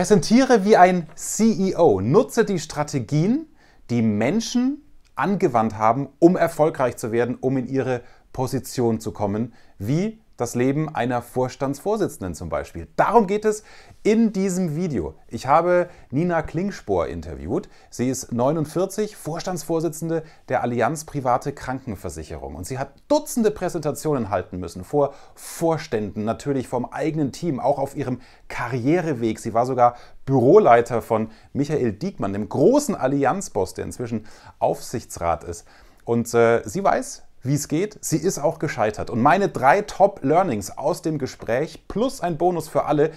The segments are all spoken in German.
Präsentiere wie ein CEO. Nutze die Strategien, die Menschen angewandt haben, um erfolgreich zu werden, um in ihre Position zu kommen, wie das Leben einer Vorstandsvorsitzenden zum Beispiel. Darum geht es in diesem Video. Ich habe Nina Klingspor interviewt. Sie ist 49, Vorstandsvorsitzende der Allianz Private Krankenversicherung. Und sie hat Dutzende Präsentationen halten müssen vor Vorständen, natürlich vom eigenen Team, auch auf ihrem Karriereweg. Sie war sogar Büroleiter von Michael Diekmann, dem großen Allianzboss, der inzwischen Aufsichtsrat ist. Und äh, sie weiß, wie es geht. Sie ist auch gescheitert. Und meine drei Top-Learnings aus dem Gespräch plus ein Bonus für alle,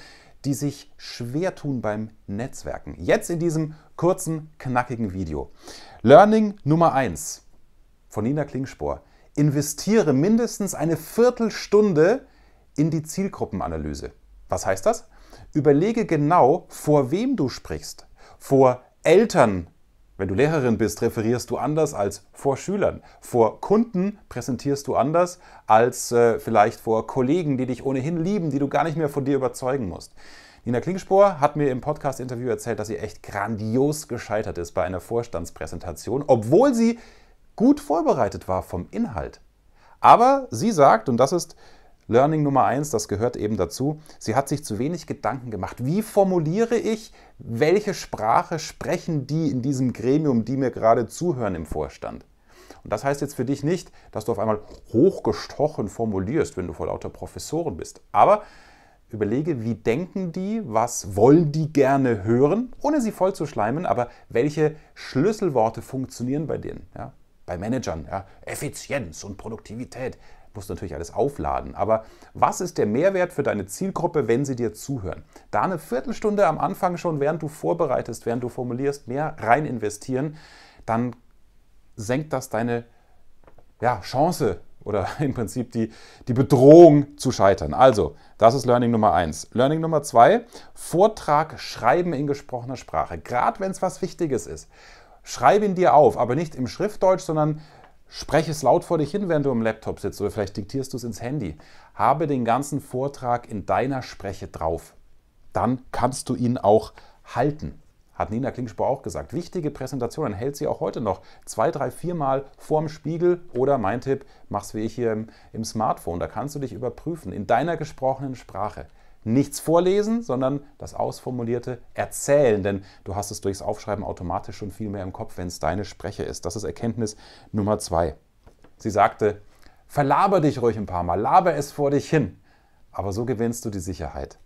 die sich schwer tun beim Netzwerken. Jetzt in diesem kurzen, knackigen Video. Learning Nummer 1 von Nina Klingspor. Investiere mindestens eine Viertelstunde in die Zielgruppenanalyse. Was heißt das? Überlege genau, vor wem du sprichst. Vor Eltern, wenn du Lehrerin bist, referierst du anders als vor Schülern. Vor Kunden präsentierst du anders als äh, vielleicht vor Kollegen, die dich ohnehin lieben, die du gar nicht mehr von dir überzeugen musst. Nina Klingspor hat mir im Podcast-Interview erzählt, dass sie echt grandios gescheitert ist bei einer Vorstandspräsentation, obwohl sie gut vorbereitet war vom Inhalt. Aber sie sagt, und das ist Learning Nummer eins, das gehört eben dazu. Sie hat sich zu wenig Gedanken gemacht. Wie formuliere ich, welche Sprache sprechen die in diesem Gremium, die mir gerade zuhören im Vorstand? Und das heißt jetzt für dich nicht, dass du auf einmal hochgestochen formulierst, wenn du vor lauter Professoren bist. Aber überlege, wie denken die, was wollen die gerne hören, ohne sie voll zu schleimen, aber welche Schlüsselworte funktionieren bei denen? Ja? Bei Managern, ja? Effizienz und Produktivität musst natürlich alles aufladen. Aber was ist der Mehrwert für deine Zielgruppe, wenn sie dir zuhören? Da eine Viertelstunde am Anfang schon, während du vorbereitest, während du formulierst, mehr rein investieren, dann senkt das deine ja, Chance oder im Prinzip die, die Bedrohung zu scheitern. Also, das ist Learning Nummer eins. Learning Nummer zwei, Vortrag schreiben in gesprochener Sprache. Gerade wenn es was Wichtiges ist. Schreib ihn dir auf, aber nicht im Schriftdeutsch, sondern Spreche es laut vor dich hin, während du am Laptop sitzt oder vielleicht diktierst du es ins Handy. Habe den ganzen Vortrag in deiner Spreche drauf. Dann kannst du ihn auch halten. Hat Nina Klingspor auch gesagt. Wichtige Präsentationen hält sie auch heute noch zwei, drei, viermal vorm Spiegel oder mein Tipp, mach's wie ich hier im, im Smartphone. Da kannst du dich überprüfen in deiner gesprochenen Sprache nichts vorlesen, sondern das Ausformulierte erzählen, denn du hast es durchs Aufschreiben automatisch schon viel mehr im Kopf, wenn es deine Spreche ist. Das ist Erkenntnis Nummer zwei. Sie sagte, verlaber dich ruhig ein paar Mal, laber es vor dich hin, aber so gewinnst du die Sicherheit.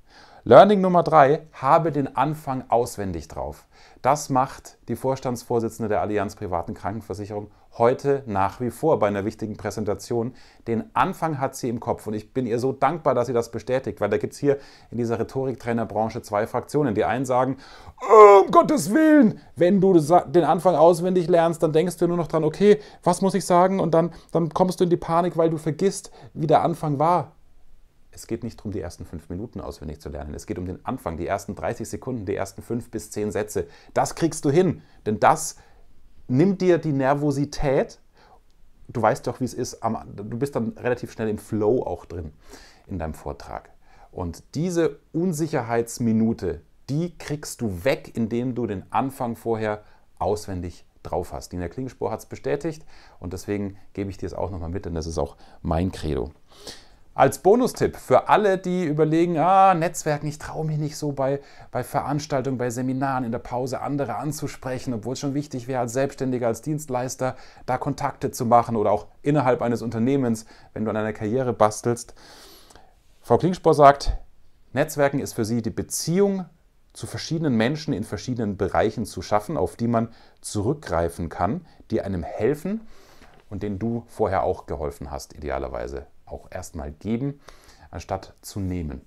Learning Nummer drei, habe den Anfang auswendig drauf. Das macht die Vorstandsvorsitzende der Allianz Privaten Krankenversicherung heute nach wie vor bei einer wichtigen Präsentation. Den Anfang hat sie im Kopf und ich bin ihr so dankbar, dass sie das bestätigt, weil da gibt es hier in dieser Rhetoriktrainerbranche zwei Fraktionen. Die einen sagen, um Gottes Willen, wenn du den Anfang auswendig lernst, dann denkst du nur noch dran, okay, was muss ich sagen? Und dann, dann kommst du in die Panik, weil du vergisst, wie der Anfang war. Es geht nicht darum, die ersten fünf Minuten auswendig zu lernen. Es geht um den Anfang, die ersten 30 Sekunden, die ersten fünf bis zehn Sätze. Das kriegst du hin, denn das nimmt dir die Nervosität. Du weißt doch, wie es ist. Du bist dann relativ schnell im Flow auch drin in deinem Vortrag. Und diese Unsicherheitsminute, die kriegst du weg, indem du den Anfang vorher auswendig drauf hast. Dina Klingenspor hat es bestätigt und deswegen gebe ich dir es auch nochmal mit, denn das ist auch mein Credo. Als Bonustipp für alle, die überlegen, ah, Netzwerken, ich traue mich nicht so bei, bei Veranstaltungen, bei Seminaren in der Pause andere anzusprechen, obwohl es schon wichtig wäre, als Selbstständiger, als Dienstleister da Kontakte zu machen oder auch innerhalb eines Unternehmens, wenn du an einer Karriere bastelst. Frau Klingspor sagt, Netzwerken ist für sie die Beziehung zu verschiedenen Menschen in verschiedenen Bereichen zu schaffen, auf die man zurückgreifen kann, die einem helfen und denen du vorher auch geholfen hast, idealerweise auch erstmal geben, anstatt zu nehmen.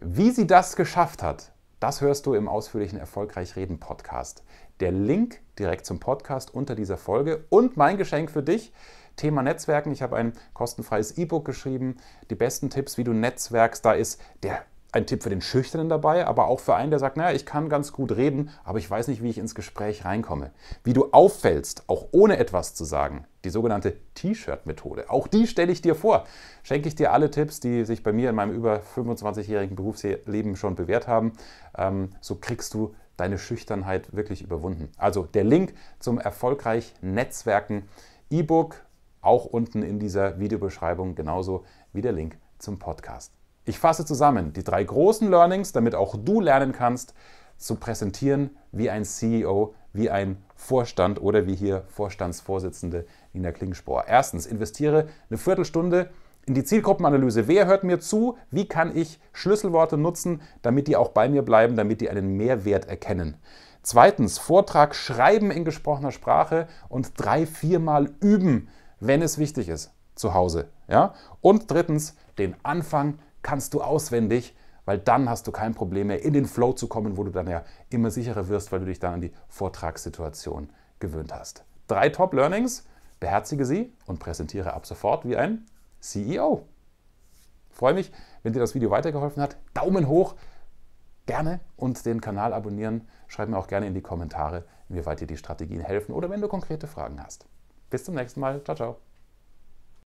Wie sie das geschafft hat, das hörst du im ausführlichen Erfolgreich Reden Podcast. Der Link direkt zum Podcast unter dieser Folge und mein Geschenk für dich. Thema Netzwerken. Ich habe ein kostenfreies E-Book geschrieben. Die besten Tipps, wie du netzwerkst. Da ist der ein Tipp für den Schüchternen dabei, aber auch für einen, der sagt, naja, ich kann ganz gut reden, aber ich weiß nicht, wie ich ins Gespräch reinkomme. Wie du auffällst, auch ohne etwas zu sagen. Die sogenannte T-Shirt-Methode. Auch die stelle ich dir vor. Schenke ich dir alle Tipps, die sich bei mir in meinem über 25-jährigen Berufsleben schon bewährt haben. Ähm, so kriegst du deine Schüchternheit wirklich überwunden. Also der Link zum erfolgreich Netzwerken E-Book auch unten in dieser Videobeschreibung, genauso wie der Link zum Podcast. Ich fasse zusammen die drei großen Learnings, damit auch du lernen kannst, zu präsentieren wie ein CEO, wie ein Vorstand oder wie hier Vorstandsvorsitzende Nina Klingspor. Erstens, investiere eine Viertelstunde in die Zielgruppenanalyse. Wer hört mir zu? Wie kann ich Schlüsselworte nutzen, damit die auch bei mir bleiben, damit die einen Mehrwert erkennen? Zweitens, Vortrag schreiben in gesprochener Sprache und drei, viermal üben, wenn es wichtig ist, zu Hause. Ja? Und drittens, den Anfang kannst du auswendig, weil dann hast du kein Problem mehr, in den Flow zu kommen, wo du dann ja immer sicherer wirst, weil du dich dann an die Vortragssituation gewöhnt hast. Drei Top Learnings, beherzige sie und präsentiere ab sofort wie ein CEO. freue mich, wenn dir das Video weitergeholfen hat. Daumen hoch, gerne und den Kanal abonnieren. Schreib mir auch gerne in die Kommentare, inwieweit dir die Strategien helfen oder wenn du konkrete Fragen hast. Bis zum nächsten Mal. Ciao, ciao.